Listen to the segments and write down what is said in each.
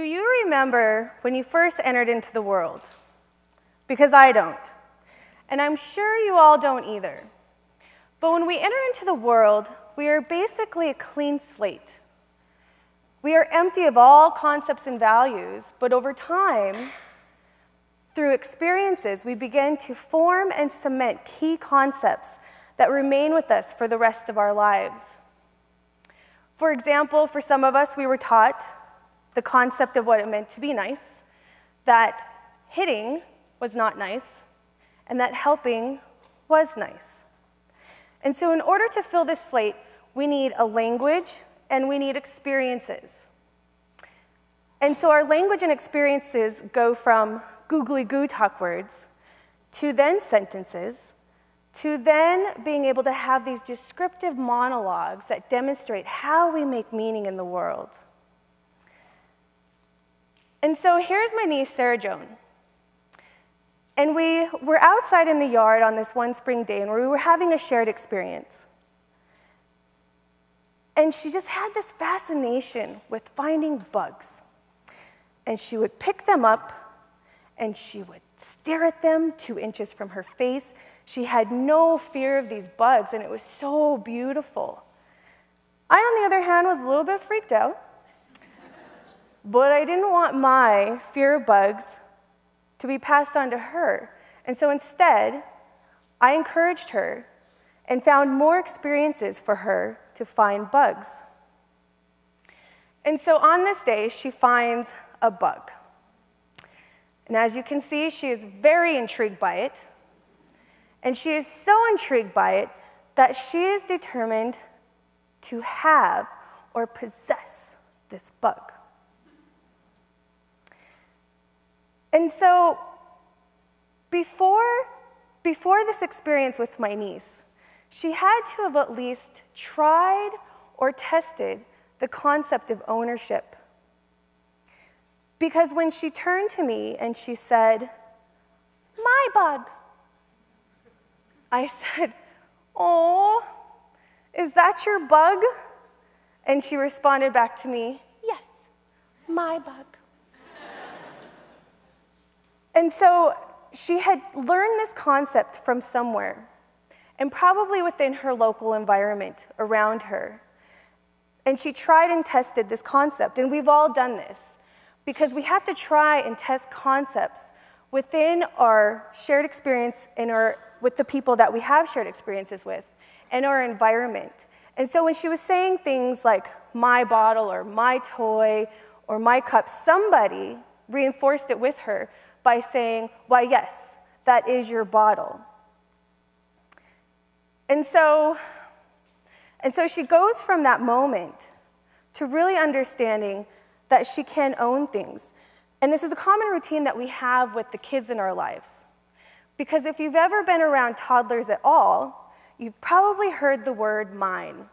remember when you first entered into the world? Because I don't. And I'm sure you all don't either. But when we enter into the world, we are basically a clean slate. We are empty of all concepts and values, but over time, through experiences, we begin to form and cement key concepts that remain with us for the rest of our lives. For example, for some of us, we were taught the concept of what it meant to be nice, that hitting was not nice, and that helping was nice. And so, in order to fill this slate, we need a language and we need experiences. And so, our language and experiences go from googly goo talk words to then sentences to then being able to have these descriptive monologues that demonstrate how we make meaning in the world. And so here's my niece, Sarah Joan. And we were outside in the yard on this one spring day, and we were having a shared experience. And she just had this fascination with finding bugs. And she would pick them up, and she would stare at them two inches from her face. She had no fear of these bugs, and it was so beautiful. I, on the other hand, was a little bit freaked out, but I didn't want my fear of bugs to be passed on to her. And so instead, I encouraged her and found more experiences for her to find bugs. And so on this day, she finds a bug. And as you can see, she is very intrigued by it. And she is so intrigued by it that she is determined to have or possess this bug. And so, before, before this experience with my niece, she had to have at least tried or tested the concept of ownership. Because when she turned to me and she said, My bug, I said, Oh, is that your bug? And she responded back to me, Yes, my bug. And so she had learned this concept from somewhere, and probably within her local environment around her. And she tried and tested this concept, and we've all done this because we have to try and test concepts within our shared experience and our, with the people that we have shared experiences with and our environment. And so when she was saying things like my bottle or my toy or my cup, somebody reinforced it with her by saying, why, yes, that is your bottle. And so, and so she goes from that moment to really understanding that she can own things. And this is a common routine that we have with the kids in our lives. Because if you've ever been around toddlers at all, you've probably heard the word mine.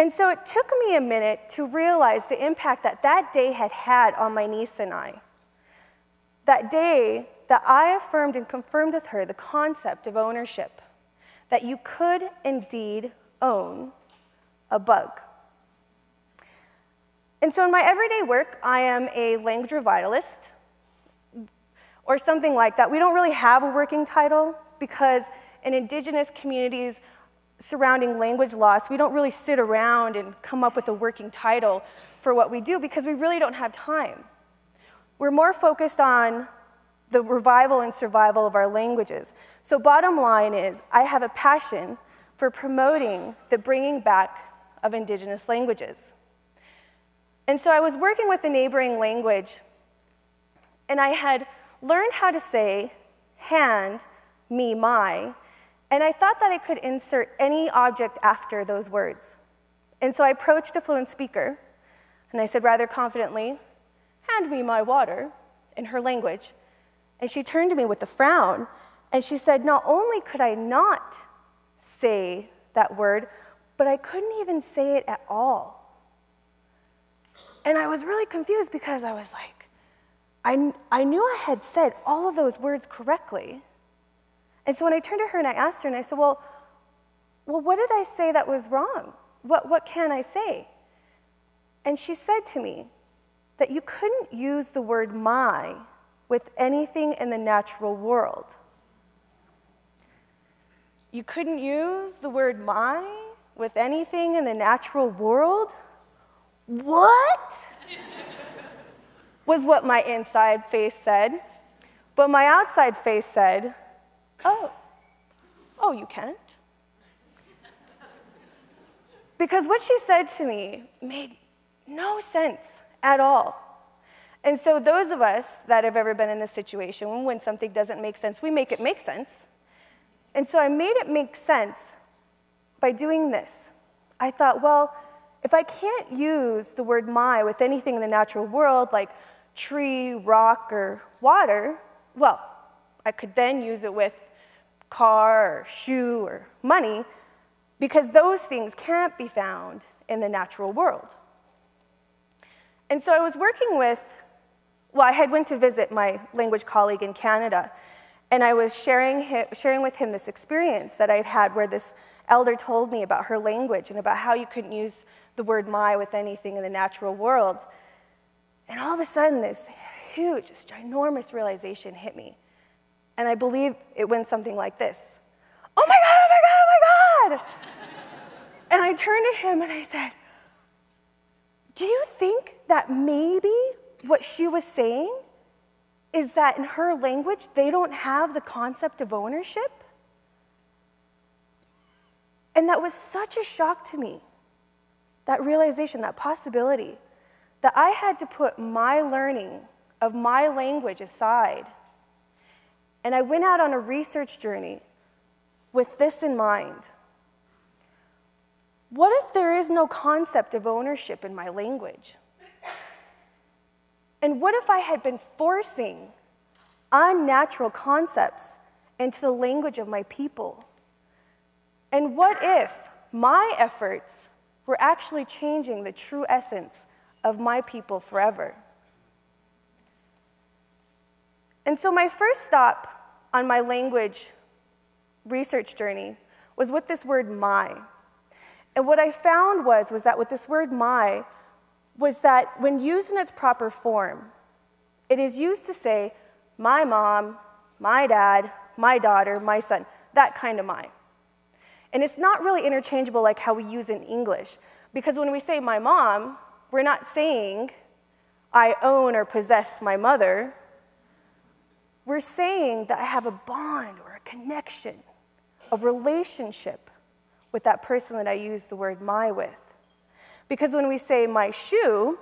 And so it took me a minute to realize the impact that that day had had on my niece and I. That day that I affirmed and confirmed with her the concept of ownership, that you could indeed own a bug. And so in my everyday work, I am a language revitalist or something like that. We don't really have a working title because in indigenous communities surrounding language loss, we don't really sit around and come up with a working title for what we do because we really don't have time. We're more focused on the revival and survival of our languages. So bottom line is, I have a passion for promoting the bringing back of indigenous languages. And so I was working with a neighboring language, and I had learned how to say hand, me, my, and I thought that I could insert any object after those words. And so I approached a fluent speaker, and I said rather confidently, Hand me my water, in her language. And she turned to me with a frown, and she said, Not only could I not say that word, but I couldn't even say it at all. And I was really confused because I was like, I, I knew I had said all of those words correctly. And so when I turned to her and I asked her, and I said, Well, well what did I say that was wrong? What, what can I say? And she said to me that you couldn't use the word my with anything in the natural world. You couldn't use the word my with anything in the natural world? What? was what my inside face said. But my outside face said, Oh, oh, you can't? Because what she said to me made no sense at all. And so, those of us that have ever been in this situation, when something doesn't make sense, we make it make sense. And so, I made it make sense by doing this. I thought, well, if I can't use the word my with anything in the natural world, like tree, rock, or water, well, I could then use it with car or shoe or money because those things can't be found in the natural world. And so I was working with, well, I had went to visit my language colleague in Canada, and I was sharing, sharing with him this experience that I'd had where this elder told me about her language and about how you couldn't use the word my with anything in the natural world. And all of a sudden, this huge, this ginormous realization hit me. And I believe it went something like this Oh my God, oh my God, oh my God. and I turned to him and I said, Do you think that maybe what she was saying is that in her language, they don't have the concept of ownership? And that was such a shock to me, that realization, that possibility, that I had to put my learning of my language aside. And I went out on a research journey with this in mind. What if there is no concept of ownership in my language? And what if I had been forcing unnatural concepts into the language of my people? And what if my efforts were actually changing the true essence of my people forever? And so, my first stop on my language research journey was with this word my. And what I found was, was that with this word my, was that when used in its proper form, it is used to say my mom, my dad, my daughter, my son, that kind of my. And it's not really interchangeable like how we use in English, because when we say my mom, we're not saying I own or possess my mother. We're saying that I have a bond or a connection, a relationship with that person that I use the word my with. Because when we say my shoe,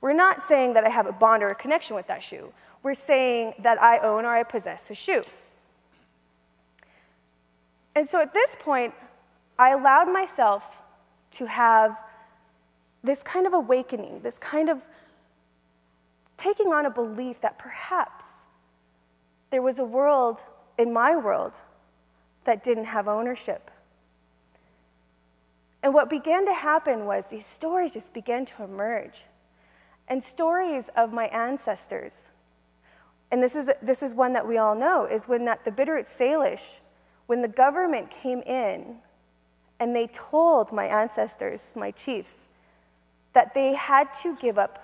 we're not saying that I have a bond or a connection with that shoe. We're saying that I own or I possess a shoe. And so at this point, I allowed myself to have this kind of awakening, this kind of taking on a belief that perhaps there was a world in my world that didn't have ownership. And what began to happen was these stories just began to emerge. And stories of my ancestors. And this is, this is one that we all know, is when at the Bitterroot Salish, when the government came in and they told my ancestors, my chiefs, that they had to give up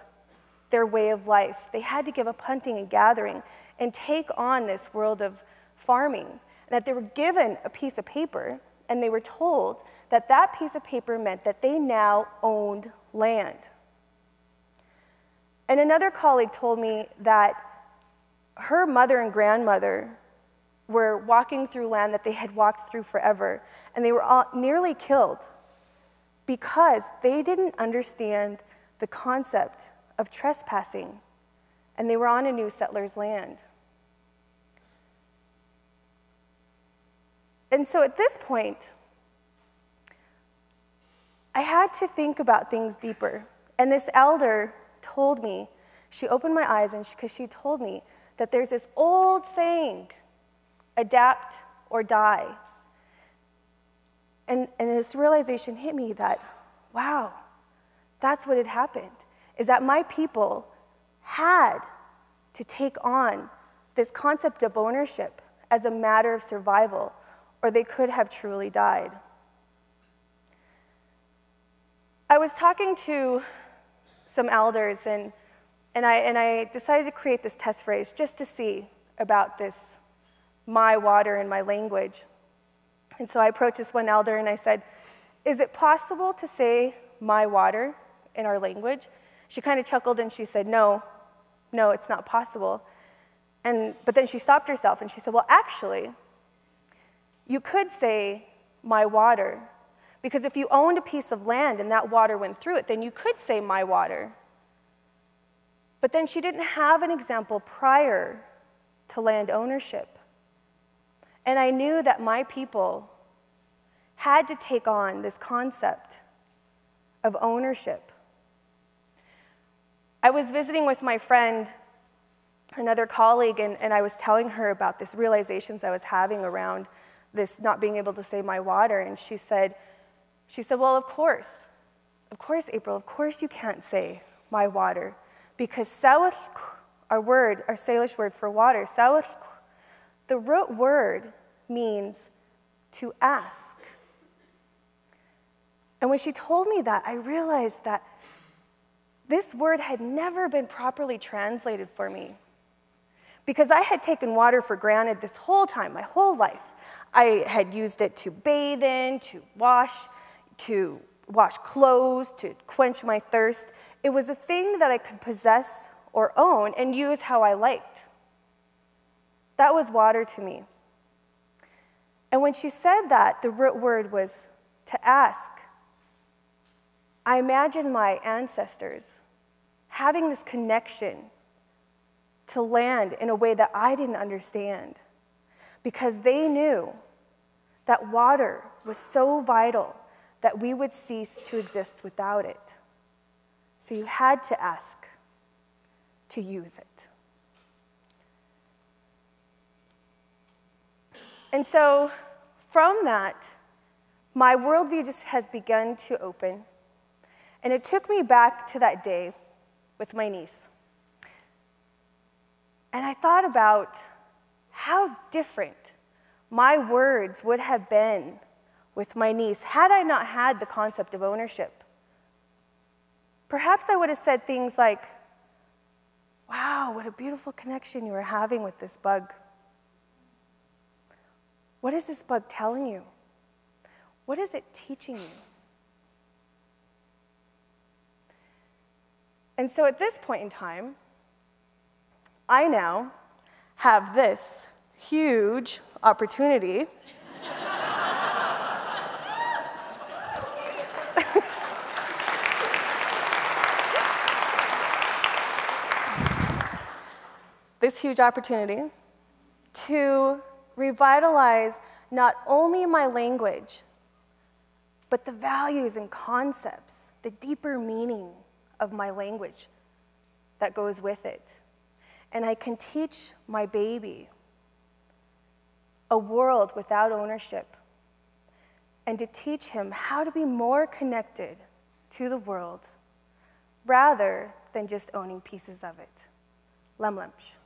their way of life. They had to give up hunting and gathering and take on this world of farming. That they were given a piece of paper and they were told that that piece of paper meant that they now owned land. And another colleague told me that her mother and grandmother were walking through land that they had walked through forever, and they were all nearly killed because they didn't understand the concept of trespassing, and they were on a new settler's land. And so at this point, I had to think about things deeper. And this elder told me, she opened my eyes and because she, she told me that there's this old saying adapt or die. And, and this realization hit me that, wow, that's what had happened, is that my people had to take on this concept of ownership as a matter of survival, or they could have truly died. I was talking to some elders, and, and, I, and I decided to create this test phrase just to see about this my water in my language. And so I approached this one elder and I said, Is it possible to say my water in our language? She kind of chuckled and she said, No, no, it's not possible. And, but then she stopped herself and she said, Well, actually, you could say my water, because if you owned a piece of land and that water went through it, then you could say my water. But then she didn't have an example prior to land ownership. And I knew that my people had to take on this concept of ownership. I was visiting with my friend, another colleague, and, and I was telling her about this realizations I was having around this not being able to say my water. And she said, she said, Well, of course. Of course, April, of course you can't say my water. Because sawat, our word, our Salish word for water, sawat, the root word means to ask. And when she told me that, I realized that this word had never been properly translated for me. Because I had taken water for granted this whole time, my whole life. I had used it to bathe in, to wash, to wash clothes, to quench my thirst. It was a thing that I could possess or own and use how I liked. That was water to me. And when she said that, the root word was to ask. I imagine my ancestors having this connection to land in a way that I didn't understand because they knew that water was so vital that we would cease to exist without it. So you had to ask to use it. And so from that, my worldview just has begun to open. And it took me back to that day with my niece. And I thought about how different my words would have been with my niece had I not had the concept of ownership. Perhaps I would have said things like, Wow, what a beautiful connection you are having with this bug. What is this bug telling you? What is it teaching you? And so at this point in time, I now have this huge opportunity this huge opportunity to revitalize not only my language, but the values and concepts, the deeper meaning of my language that goes with it. And I can teach my baby a world without ownership and to teach him how to be more connected to the world rather than just owning pieces of it. Lem Lemsh.